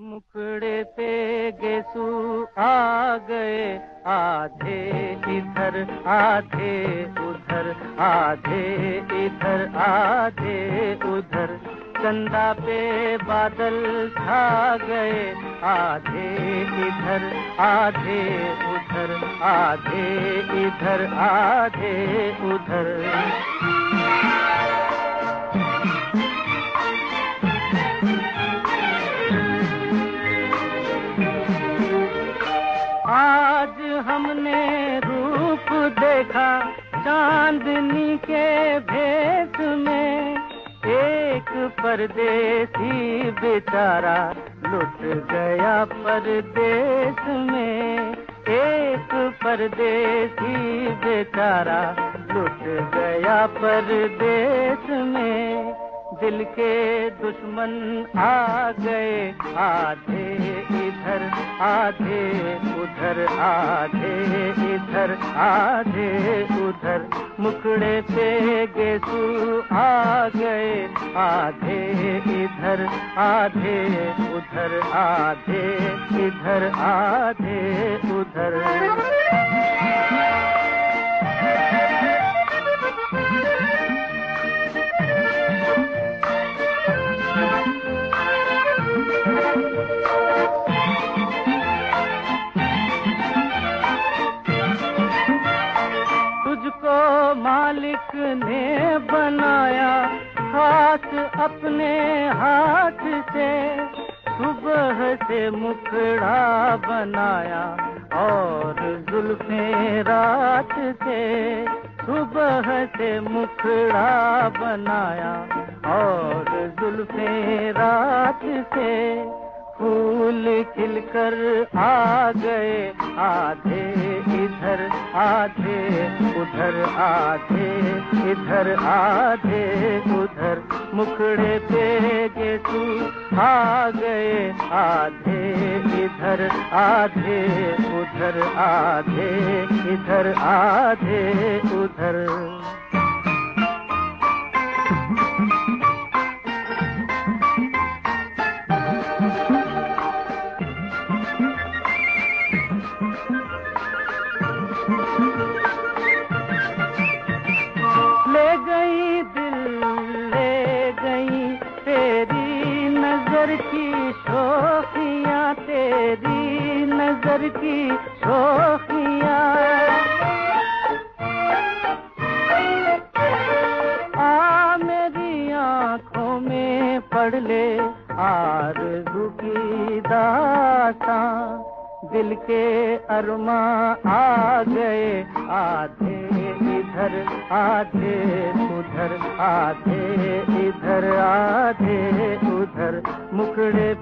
मुखड़े पे गेसू आ गए, आधे इधर, आधे उधर, आधे इधर, आधे उधर। चंदा पे बादल छा गए, आधे इधर, आधे उधर, आधे इधर, आधे उधर। आज हमने रूप देखा चांदनी के भेस में। एक परदेसी बेचारा लुट गया परदेश में। एक परदेसी बेचारा लुट गया परदेश में। दिल के दुश्मन आ गए, आधे इधर, आधे उधर, आधे इधर, आधे उधर। मुखड़े पे गेसू आ गए, आधे इधर, आधे उधर, आधे इधर, आधे उधर। मालिक ने बनाया खास अपने हाथ से। सुबह से मुखड़ा बनाया और जुल्फे रात से। सुबह से मुखड़ा बनाया और जुल्फे रात से फूल खिलकर आ गए। आधे इधर, आधे उधर, आधे इधर, आधे उधर। मुखड़े पे गेसू आ गए। आधे इधर, आधे उधर, आधे इधर, आधे उधर। तेरी नज़र की शोखियाँ आ मेरी आँखों में पढ़ ले आरज़ू की दास्तां। दिल के अरमा आ गए, आधे इधर, आधे उधर, आधे इधर, आधे उधर। मुखड़े